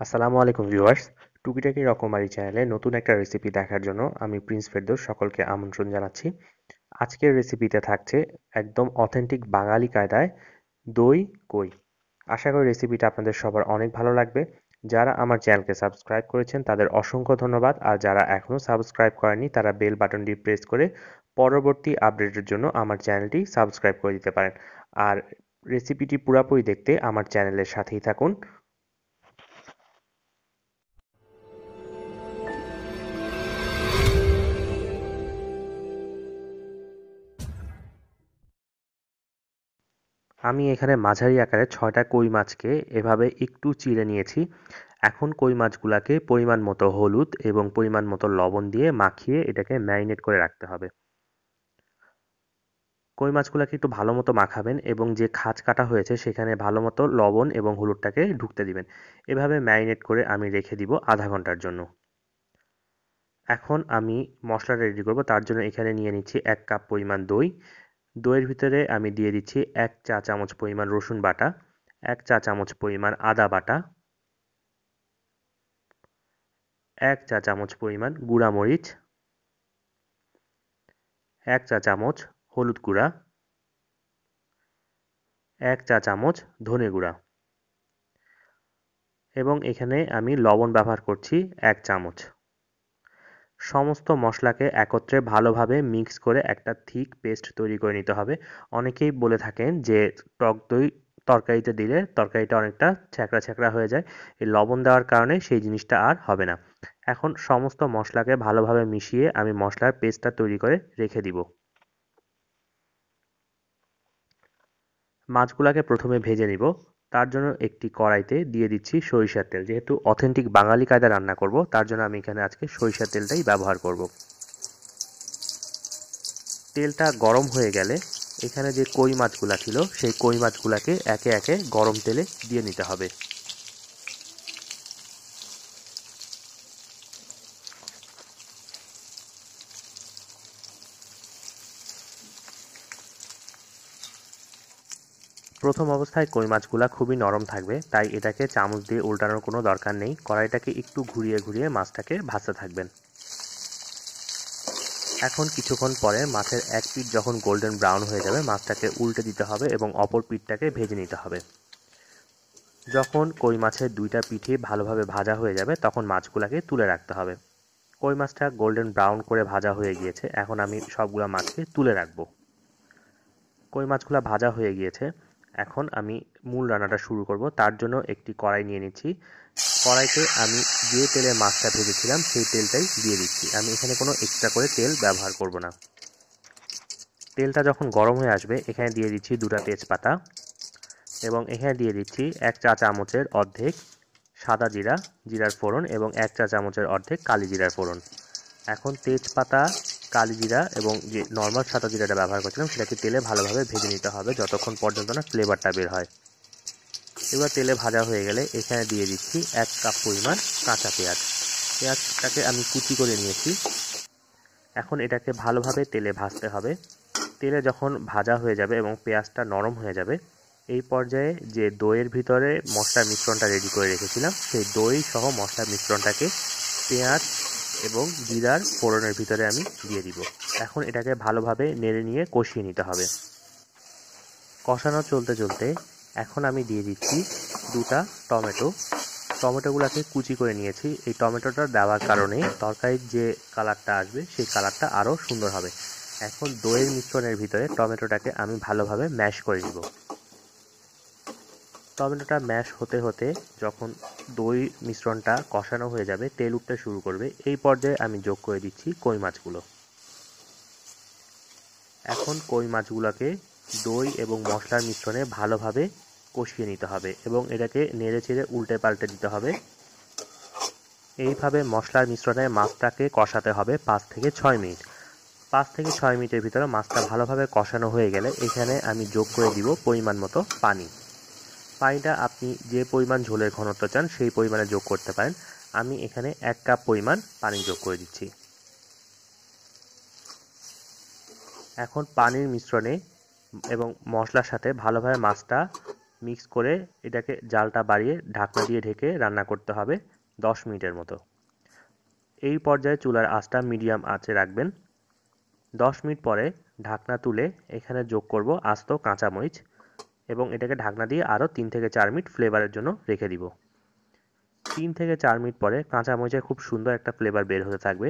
আসসালামু আলাইকুম ভিউয়ার্স। টুকিটাকি রকমারি চ্যানেলে নতুন একটা রেসিপি দেখার জন্য আমি প্রিন্স ফেরদৌস সকলকে আমন্ত্রণ জানাচ্ছি। আজকের রেসিপিতে থাকছে একদম অথেন্টিক বাঙালি কায়দায় দই, কই। আশা করি রেসিপিটা আপনাদের সবার অনেক ভালো লাগবে। যারা আমার চ্যানেলকে সাবস্ক্রাইব করেছেন, তাদের অসংখ্য ধন্যবাদ। আর যারা এখনও সাবস্ক্রাইব করেনি তারা বেল বাটনটি প্রেস করে পরবর্তী আপডেটের জন্য আমার চ্যানেলটি সাবস্ক্রাইব করে দিতে পারেন। আর রেসিপিটি পুরোপুরি দেখতে আমার চ্যানেলের সাথেই থাকুন। আমি এখানে মাঝারি আকারে ছয়টা কই মাছকে এভাবে একটু চিড়ে নিয়েছি। এখন কই মাছগুলাকে পরিমাণ মতো হলুদ এবং পরিমাণ মতো লবণ দিয়ে মাখিয়ে এটাকে ম্যারিনেট করে রাখতে হবে। কই মাছগুলোকে একটু ভালো মতো মাখাবেন এবং যে খাঁচ কাটা হয়েছে সেখানে ভালো মতো লবণ এবং হলুদটাকে ঢুকতে দিবেন। এভাবে ম্যারিনেট করে আমি রেখে দিব আধা ঘণ্টার জন্য। এখন আমি মশলা রেডি করব, তার জন্য এখানে নিয়ে নিচ্ছি এক কাপ পরিমাণ দই দইয়ের ভিতরে আমি দিয়ে দিচ্ছি এক চা চামচ পরিমাণ রসুন বাটা, এক চা চামচ পরিমাণ আদা বাটা, এক চা চামচ পরিমাণ গুঁড়া মরিচ এক চা চামচ হলুদ গুঁড়া, এক চা চামচ ধনে গুঁড়া এবং এখানে আমি লবণ ব্যবহার করছি এক চামচ। সমস্ত মশলাকে একত্রে ভালোভাবে মিক্স করে একটা থিক পেস্ট তৈরি করে নিতে হবে। অনেকেই বলে থাকেন যে টক দই তরকারিতে দিলে তরকারিটা অনেকটা ছ্যাঁকড়া ছ্যাঁকড়া হয়ে যায়। এই লবণ দেওয়ার কারণে সেই জিনিসটা আর হবে না। এখন সমস্ত মশলাকে ভালোভাবে মিশিয়ে আমি মশলার পেস্টটা তৈরি করে রেখে দিব। মাছগুলাকে প্রথমে ভেজে নিব। তার জন্য একটি কড়াইতে দিয়ে দিচ্ছি সরিষার তেল। যেহেতু অথেন্টিক বাঙালি কায়দা রান্না করব, তার জন্য আমি এখানে আজকে সরিষার তেলটাই ব্যবহার করব। তেলটা গরম হয়ে গেলে এখানে যে কই মাছগুলা ছিল, সেই কই মাছগুলাকে একে একে গরম তেলে দিয়ে নিতে হবে। প্রথম অবস্থায় কই মাছগুলা খুবই নরম থাকবে, তাই এটাকে চামচ দিয়ে উল্টানোর কোনো দরকার নেই, কড়াইটাকে একটু ঘুরিয়ে ঘুরিয়ে মাছটাকে ভাজতে থাকবেন। এখন কিছুক্ষণ পরে মাছের এক পিঠ যখন গোল্ডেন ব্রাউন হয়ে যাবে, মাছটাকে উল্টে দিতে হবে এবং অপর পিঠটাকে ভেজে নিতে হবে। যখন কই মাছের দুইটা পিঠে ভালোভাবে ভাজা হয়ে যাবে, তখন মাছগুলাকে তুলে রাখতে হবে। কই মাছটা গোল্ডেন ব্রাউন করে ভাজা হয়ে গিয়েছে, এখন আমি সবগুলা মাছকে তুলে রাখব। কই মাছগুলা ভাজা হয়ে গিয়েছে এখন আমি মূল রান্নাটা শুরু করব। তার জন্য একটি কড়াই নিয়ে নিচ্ছি। কড়াইতে আমি যে তেলে মাছটা ভেজেছিলাম, সেই তেলটাই দিয়ে দিচ্ছি। আমি এখানে কোনো এক্সট্রা করে তেল ব্যবহার করব না। তেলটা যখন গরম হয়ে আসবে, এখানে দিয়ে দিচ্ছি দুটা তেজপাতা এবং এখানে দিয়ে দিচ্ছি এক চা চামচের অর্ধেক সাদা জিরা, জিরার ফোড়ন এবং এক চা চামচের অর্ধেক কালি জিরার ফোড়ন। এখন তেজপাতা কালি জিরা এবং যে নর্মাল সাদা জিরাটা ব্যবহার করছিলাম, সেটাকে তেলে ভালোভাবে ভেজে নিতে হবে যতক্ষণ পর্যন্ত না ফ্লেভারটা বের হয়। এবার তেলে ভাজা হয়ে গেলে এখানে দিয়ে দিচ্ছি এক কাপ পরিমাণ কাঁচা পেঁয়াজ। পেঁয়াজটাকে আমি কুচি করে নিয়েছি। এখন এটাকে ভালোভাবে তেলে ভাজতে হবে। তেলে যখন ভাজা হয়ে যাবে এবং পেঁয়াজটা নরম হয়ে যাবে, এই পর্যায়ে যে দইয়ের ভিতরে মশলার মিশ্রণটা রেডি করে রেখেছিলাম, সেই দই সহ মশলার মিশ্রণটাকে পেঁয়াজ এবং জিরার ফোড়নের ভিতরে আমি দিয়ে দিব। এখন এটাকে ভালোভাবে নেড়ে নিয়ে কষিয়ে নিতে হবে। কষানো চলতে চলতে এখন আমি দিয়ে দিচ্ছি দুটা টমেটো। টমেটোগুলোকে কুচি করে নিয়েছি। এই টমেটোটা দেওয়ার কারণে তরকারির যে কালারটা আসবে, সেই কালারটা আরও সুন্দর হবে। এখন দইয়ের মিশ্রণের ভিতরে টমেটোটাকে আমি ভালোভাবে ম্যাশ করে নিব। টমেটোটা ম্যাশ হতে হতে যখন দই মিশ্রণটা কষানো হয়ে যাবে, তেল উঠতে শুরু করবে। এই পর্যায়ে আমি যোগ করে দিচ্ছি কই মাছগুলো। এখন কই মাছগুলোকে দই এবং মশলার মিশ্রণে ভালোভাবে কষিয়ে নিতে হবে এবং এটাকে নেড়ে চেড়ে উল্টে পাল্টে দিতে হবে। এইভাবে মশলার মিশ্রণে মাছটাকে কষাতে হবে পাঁচ থেকে ছয় মিনিট। পাঁচ থেকে ছয় মিনিটের ভিতরে মাছটা ভালোভাবে কষানো হয়ে গেলে এখানে আমি যোগ করে দিব পরিমাণ মতো পানি। পানিটা আপনি যে পরিমাণ ঝোলের ঘনত্ব চান, সেই পরিমাণে যোগ করতে পারেন। আমি এখানে এক কাপ পরিমাণ পানি যোগ করে দিচ্ছি। এখন পানির মিশ্রণে এবং মশলার সাথে ভালোভাবে মাছটা মিক্স করে এটাকে জালটা বাড়িয়ে ঢাকনা দিয়ে ঢেকে রান্না করতে হবে দশ মিনিটের মতো। এই পর্যায়ে চুলার আঁচটা মিডিয়াম আঁচে রাখবেন। দশ মিনিট পরে ঢাকনা তুলে এখানে যোগ করব আস্ত কাঁচামরিচ। এবং এটাকে ঢাকনা দিয়ে আরও তিন থেকে চার মিনিট ফ্লেভারের জন্য রেখে দিব। তিন থেকে চার মিনিট পরে কাঁচামরিচের খুব সুন্দর একটা ফ্লেভার বের হতে থাকবে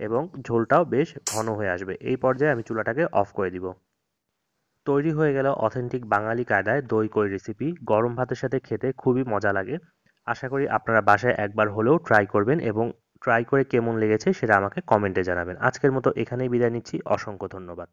এবং ঝোলটাও বেশ ঘন হয়ে আসবে। এই পর্যায়ে আমি চুলাটাকে অফ করে দিব। তৈরি হয়ে গেল অথেন্টিক বাঙালি কায়দায় দই কই রেসিপি গরম ভাতের সাথে খেতে খুবই মজা লাগে। আশা করি আপনারা বাসায় একবার হলেও ট্রাই করবেন এবং ট্রাই করে কেমন লেগেছে সেটা আমাকে কমেন্টে জানাবেন। আজকের মতো এখানেই বিদায় নিচ্ছি। অসংখ্য ধন্যবাদ।